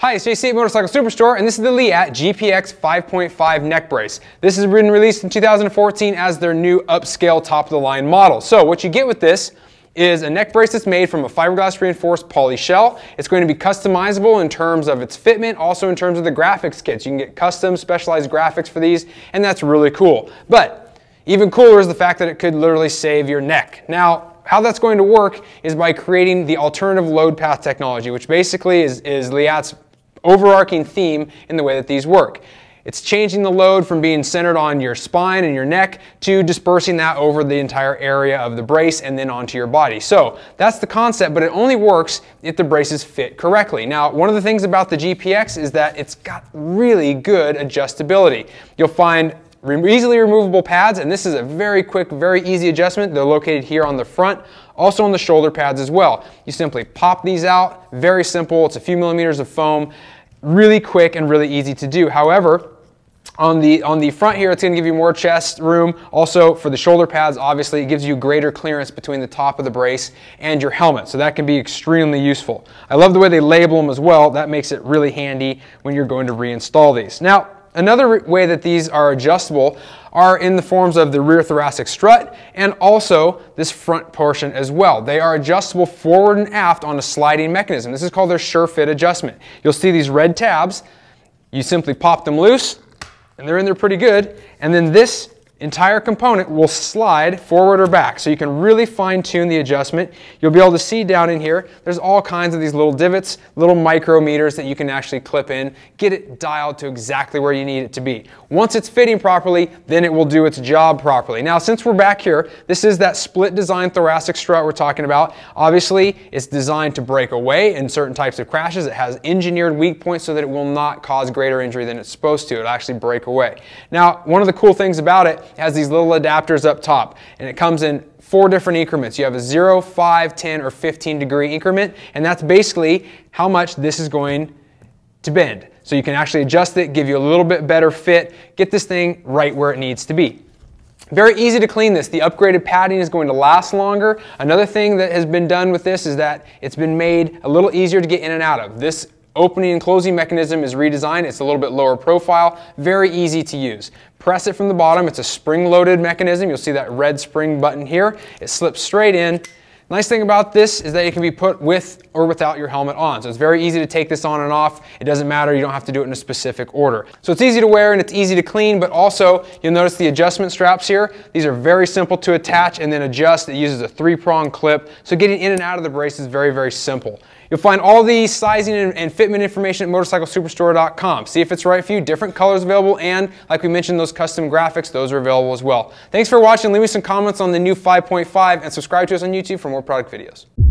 Hi, it's JC at Motorcycle Superstore, and this is the Leatt GPX 5.5 neck brace. This has been released in 2014 as their new upscale top-of-the-line model. So what you get with this is a neck brace that's made from a fiberglass reinforced poly shell. It's going to be customizable in terms of its fitment, also in terms of the graphics kits. You can get custom specialized graphics for these, and that's really cool. But even cooler is the fact that it could literally save your neck. Now, how that's going to work is by creating the alternative load path technology, which basically is, is Leatt's overarching theme in the way that these work. It's changing the load from being centered on your spine and your neck to dispersing that over the entire area of the brace and then onto your body. So that's the concept, but it only works if the braces fit correctly. Now, one of the things about the GPX is that it's got really good adjustability. You'll find easily removable pads, and this is a very quick, very easy adjustment. They're located here on the front, also on the shoulder pads as well. You simply pop these out, very simple. It's a few millimeters of foam really quick and really easy to do. However, on the, on the front here, it's going to give you more chest room. Also, for the shoulder pads, obviously, it gives you greater clearance between the top of the brace and your helmet. So that can be extremely useful. I love the way they label them as well. That makes it really handy when you're going to reinstall these. Now, Another way that these are adjustable are in the forms of the rear thoracic strut and also this front portion as well. They are adjustable forward and aft on a sliding mechanism. This is called their sure fit adjustment. You'll see these red tabs. You simply pop them loose and they're in there pretty good. And then this entire component will slide forward or back. So you can really fine tune the adjustment. You'll be able to see down in here, there's all kinds of these little divots, little micrometers that you can actually clip in, get it dialed to exactly where you need it to be. Once it's fitting properly, then it will do its job properly. Now, since we're back here, this is that split design thoracic strut we're talking about. Obviously, it's designed to break away in certain types of crashes. It has engineered weak points so that it will not cause greater injury than it's supposed to. It'll actually break away. Now, one of the cool things about it has these little adapters up top and it comes in four different increments. You have a 0, 5, 10, or 15 degree increment and that's basically how much this is going to bend. So you can actually adjust it, give you a little bit better fit, get this thing right where it needs to be. Very easy to clean this. The upgraded padding is going to last longer. Another thing that has been done with this is that it's been made a little easier to get in and out of. This opening and closing mechanism is redesigned. It's a little bit lower profile, very easy to use. Press it from the bottom. It's a spring-loaded mechanism. You'll see that red spring button here. It slips straight in. Nice thing about this is that it can be put with or without your helmet on. So it's very easy to take this on and off. It doesn't matter, you don't have to do it in a specific order. So it's easy to wear and it's easy to clean, but also you'll notice the adjustment straps here. These are very simple to attach and then adjust. It uses a three prong clip. So getting in and out of the brace is very, very simple. You'll find all the sizing and, and fitment information at motorcyclesuperstore.com. See if it's right for you. Different colors available, and like we mentioned, those custom graphics, those are available as well. Thanks for watching. Leave me some comments on the new 5.5 and subscribe to us on YouTube for more product videos.